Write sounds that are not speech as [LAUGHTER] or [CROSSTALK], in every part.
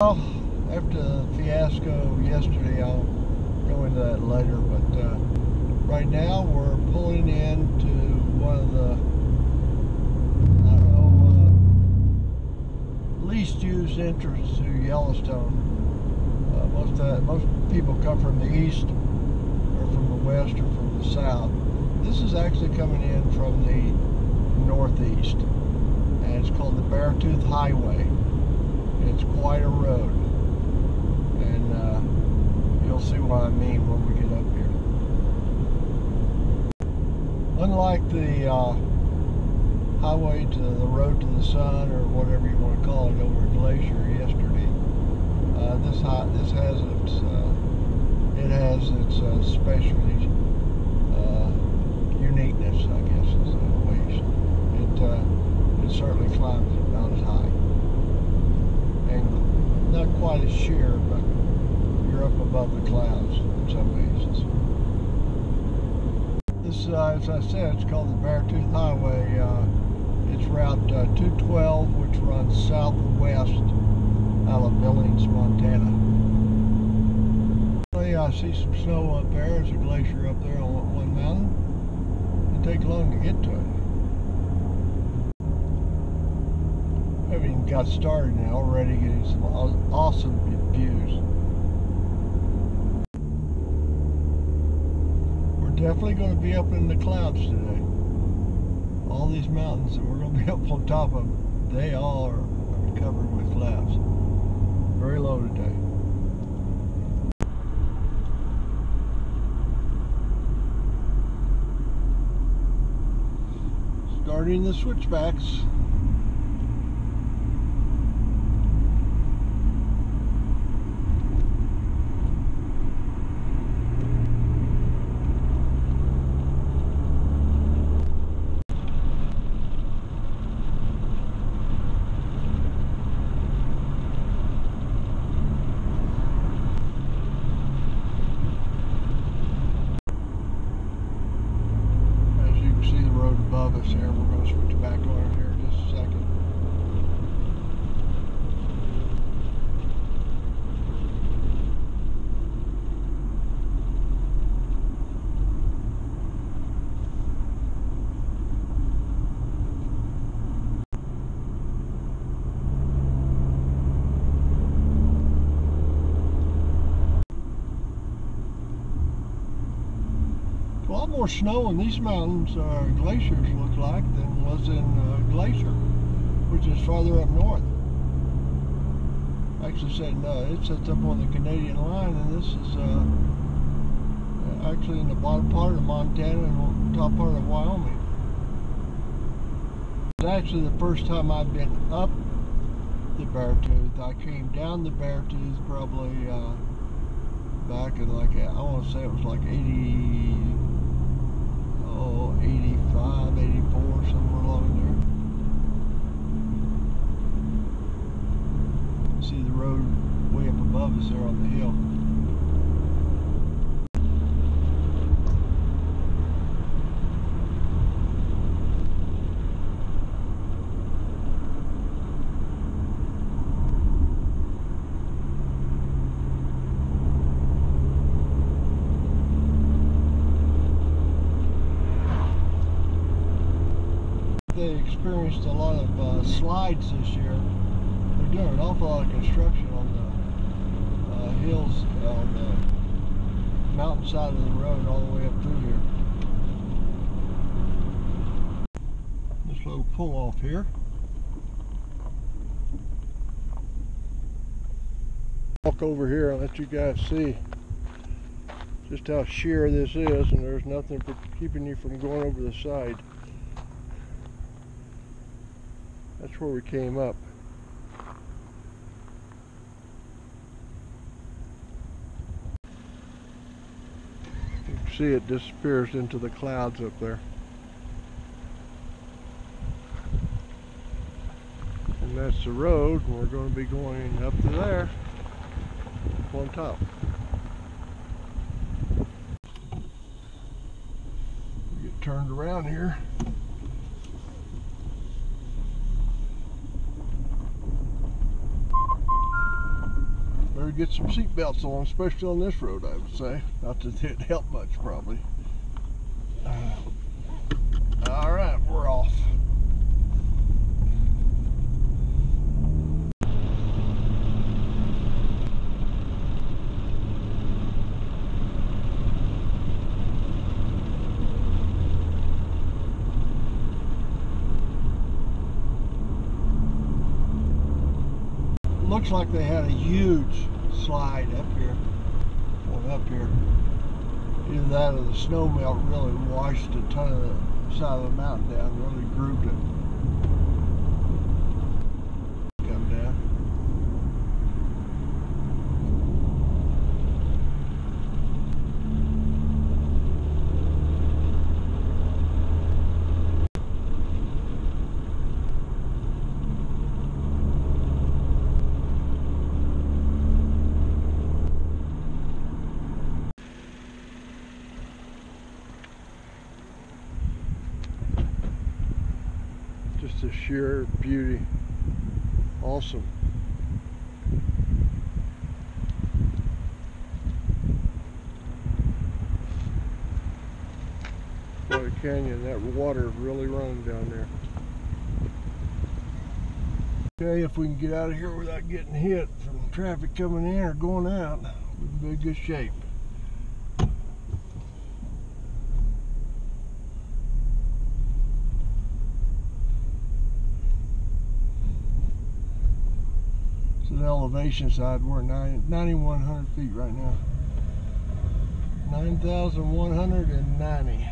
Well, after the fiasco yesterday, I'll go into that later. But uh, right now, we're pulling into one of the I don't know uh, least used entrance to Yellowstone. Uh, most uh, most people come from the east, or from the west, or from the south. This is actually coming in from the northeast, and it's called the Beartooth Highway. It's quite a road, and uh, you'll see what I mean when we get up here. Unlike the uh, highway to the road to the sun, or whatever you want to call it, over Glacier yesterday, uh, this high, this has its uh, it has its uh, uh, uniqueness, I guess is the way it. Uh, it certainly climbs about as high and not quite as sheer, but you're up above the clouds in some cases. This, uh, as I said, it's called the Beartooth Highway. Uh, it's Route uh, 212, which runs southwest out of Billings, Montana. I see some snow up there. There's a glacier up there on one mountain. It take long to get to it. Got started now. Already getting some awesome views. We're definitely going to be up in the clouds today. All these mountains that we're going to be [LAUGHS] up on top of, they all are covered with clouds. Very low today. Starting the switchbacks. As you can see the road above us here, we're going to switch back on it here in just a second. A lot more snow in these mountains, uh, glaciers look like, than was in uh, Glacier, which is farther up north. Actually said no, it sits up on the Canadian line, and this is uh, actually in the bottom part of Montana and top part of Wyoming. It's actually the first time I've been up the Beartooth. I came down the Beartooth probably uh, back in like, I want to say it was like 80, oh, 85, 84, somewhere along there. See the road way up above us there on the hill. They experienced a lot of uh, slides this year. They're doing an awful lot of construction on the uh, hills, on the mountain side of the road all the way up through here. This little pull off here. Walk over here and let you guys see just how sheer this is and there's nothing keeping you from going over the side. That's where we came up. You can see it disappears into the clouds up there. And that's the road, we're going to be going up to there, up on top. Get turned around here. Get some seat belts on, especially on this road, I would say. Not that it help much, probably. Uh, all right, we're off. Looks like they had a huge slide up here, going up here. Either that or the snow melt really washed a ton of the side of the mountain down, really grooved it. Come down. Just a sheer beauty. Awesome. What a canyon. That water really running down there. Okay, if we can get out of here without getting hit from traffic coming in or going out, we'd be in good shape. So the elevation side, we're at 9,100 feet right now. 9,190.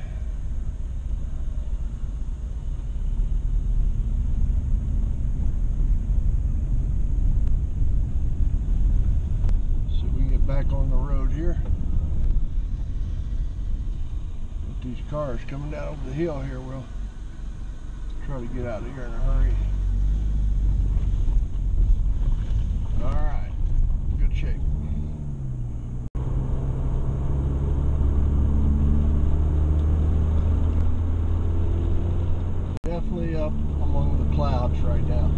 So we get back on the road here. With these cars coming down over the hill here, we'll try to get out of here in a hurry. All right, good shape. Definitely up among the clouds right now.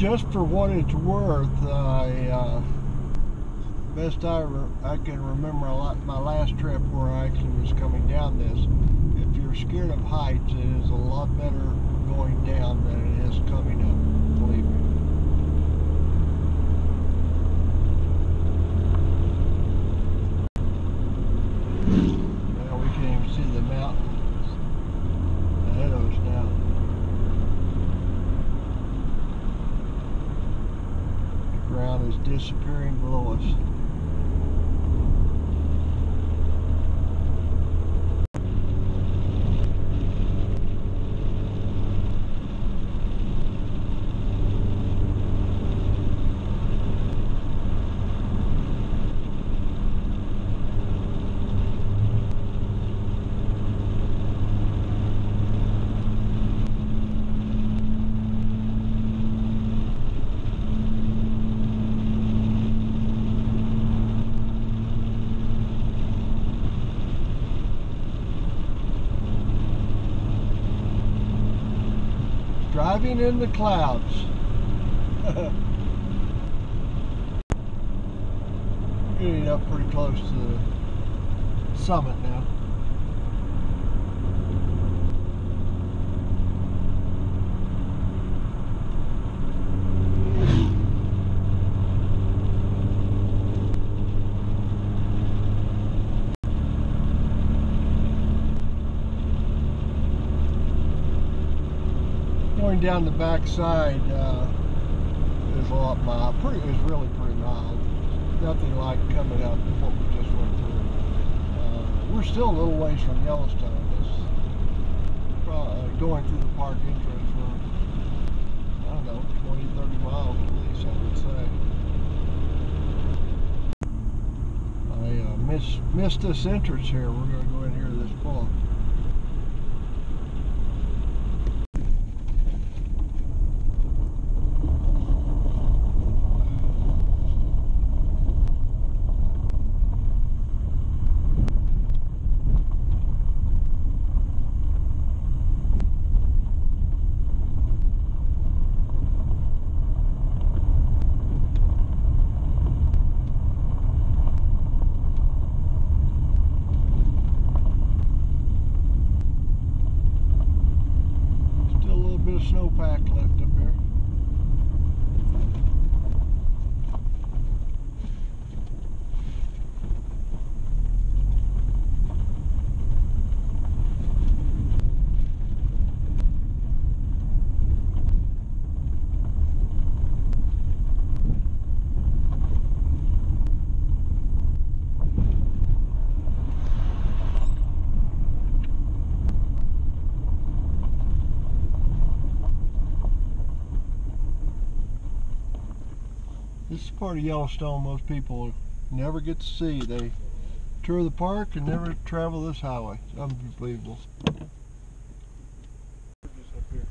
Just for what it's worth, I uh, best I I can remember a lot my last trip where I actually was coming down this. If you're scared of heights, it is a lot better going down than it is coming up. Believe me. Now we can even see the mountains ahead of us now. The ground is disappearing below us. In the clouds. [LAUGHS] Getting up pretty close to the summit now. Going down the back side uh, is a lot mild. Pretty is really pretty mild. Nothing like coming up we just went through. Uh, we're still a little ways from Yellowstone. It's probably going through the park entrance. We're I don't know 20, 30 miles at least. I would say. I uh, miss, missed this entrance here. We're going to go in here this fall. snowpack left up here. This is part of Yellowstone most people never get to see. They tour the park and never travel this highway. It's unbelievable. Just up here.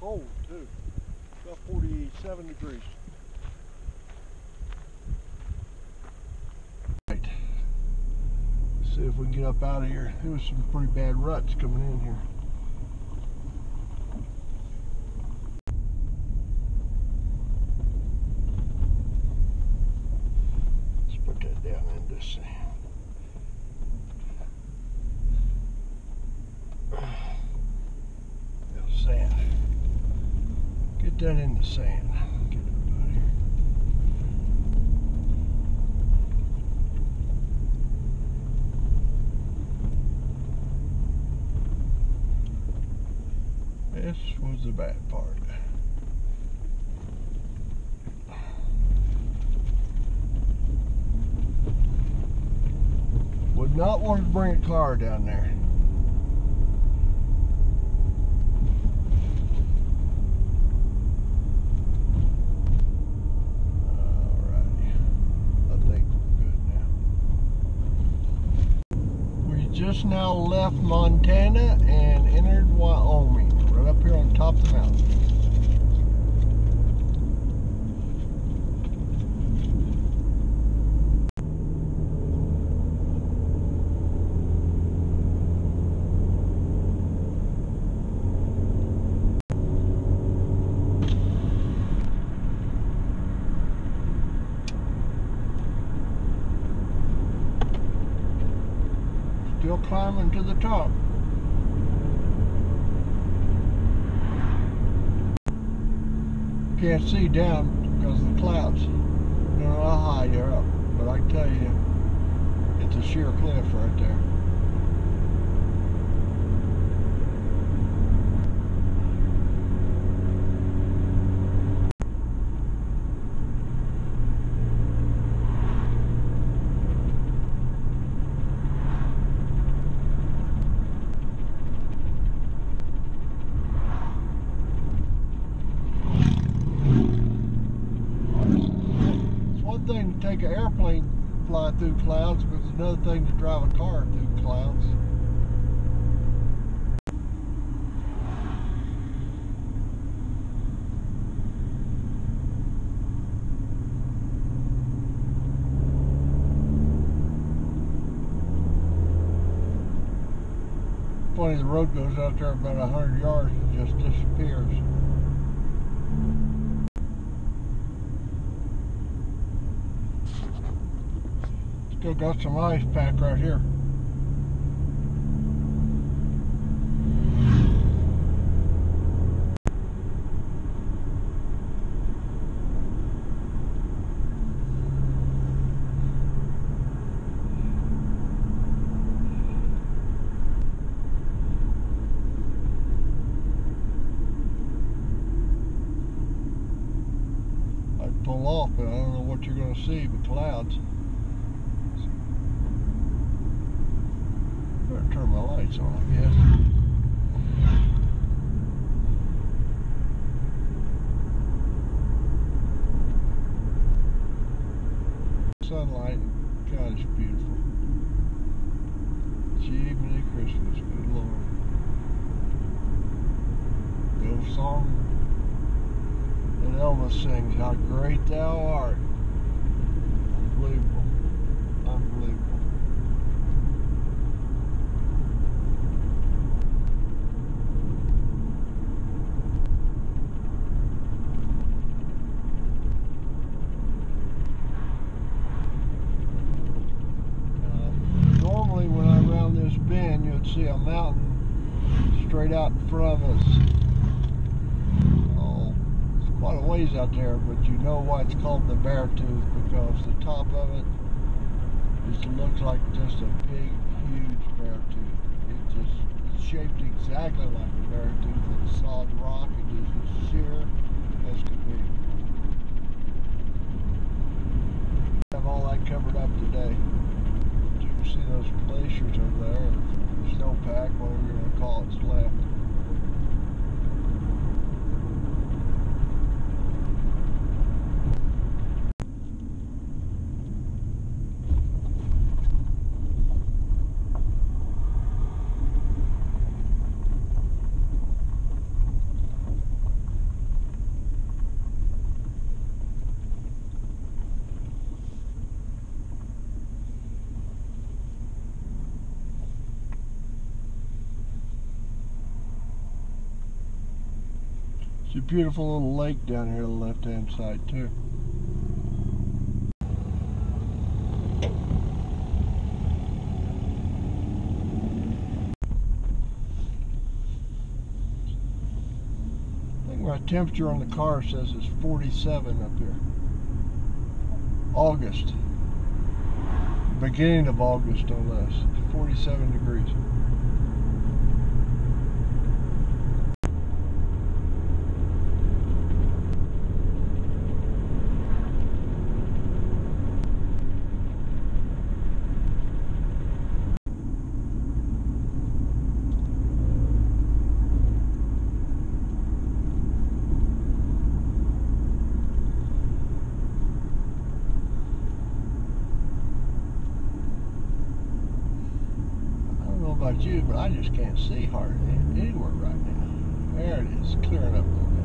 Cold too. About 47 degrees. Right. See if we can get up out of here. There was some pretty bad ruts coming in here. Let's put that down in this thing. Little sand. Get in the sand. This was the bad part. Would not want to bring a car down there. Alrighty. I think we're good now. We just now left Montana and entered Wyoming. Right up here on top of the mountain. Climbing to the top. Can't see down because of the clouds. Don't know how high you're up, but I tell you, it's a sheer cliff right there. It's one thing to take an airplane fly through clouds, but it's another thing to drive a car through clouds. Funny, the road goes out there about a hundred yards and just disappears. Still got some ice pack right here. Pull off, but I don't know what you're going to see but clouds. Better turn my lights on, I guess. Sunlight, God, it's beautiful. Jiminy Christmas, good Lord. The old song that Elvis sings, How Great Thou Art. Unbelievable. Uh, normally when I can see a mountain straight out in front of us. Oh, it's quite a ways out there, but you know why it's called the bear tooth because the top of it just looks like just a big, huge bear tooth. It just it's shaped exactly like a bear tooth. It's solid rock. It is as sheer as could be. Have all that covered up today. You can see those glaciers over there, snowpack, whatever you want to call it's left. Beautiful little lake down here on the left hand side too. I think my temperature on the car says it's 47 up here. August. Beginning of August on this. 47 degrees. I don't know about you, but I just can't see hardly anywhere right now. There it is, clearing up a little bit.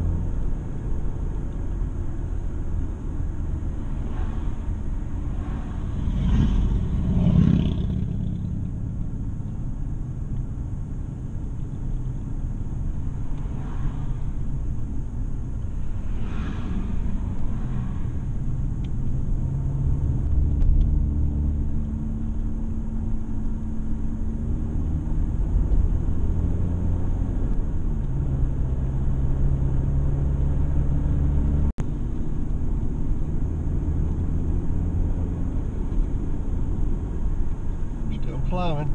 Still climbing.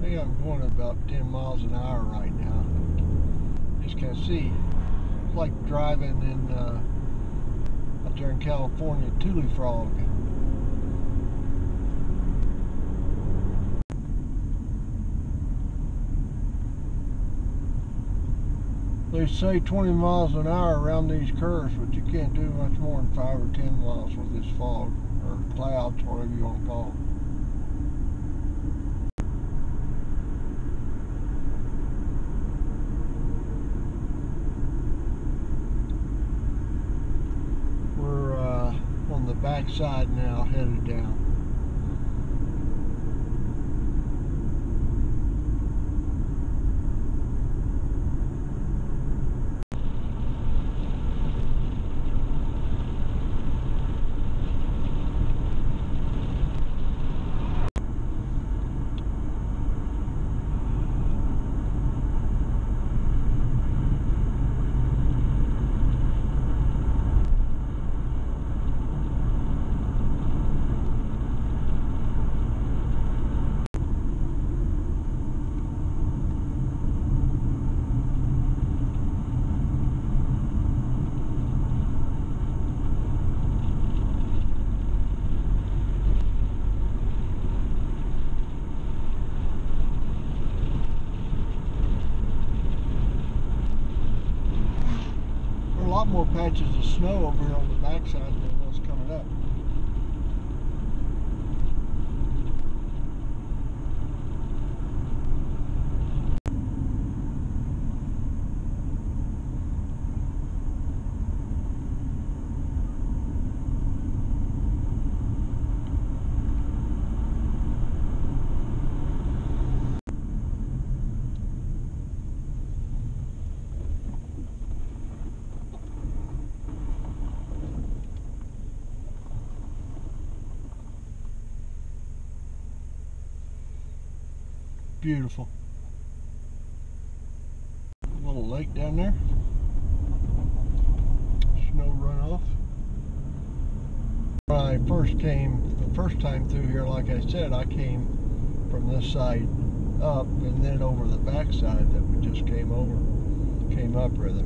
I think I'm going about 10 miles an hour right now. Just can't see. It's like driving in uh, up there in California, Tule Fog. They say 20 miles an hour around these curves, but you can't do much more than 5 or 10 miles with this fog, or clouds, whatever you want to call it. We're uh, backside now, headed down. There are a patches of snow over here on the backside than was coming up. Beautiful. Little lake down there. Snow runoff. When I first came, the first time through here, like I said, I came from this side up and then over the back side that we just came over, came up rather.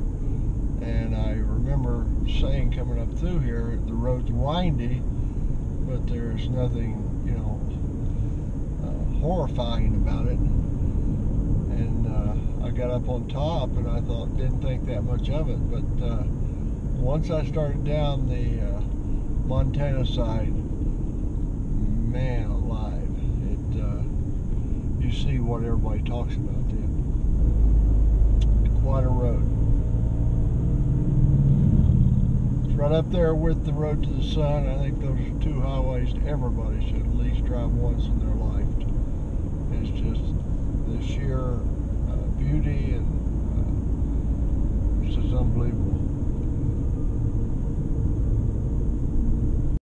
And I remember saying coming up through here, the road's windy, but there's nothing, horrifying about it. And uh, I got up on top and I thought, didn't think that much of it. But uh, once I started down the uh, Montana side, man alive, it uh, you see what everybody talks about then. Quite a road. Right up there with the road to the sun. I think those are two highways everybody should at least drive once in their It's just the sheer uh, beauty and uh, it's just unbelievable.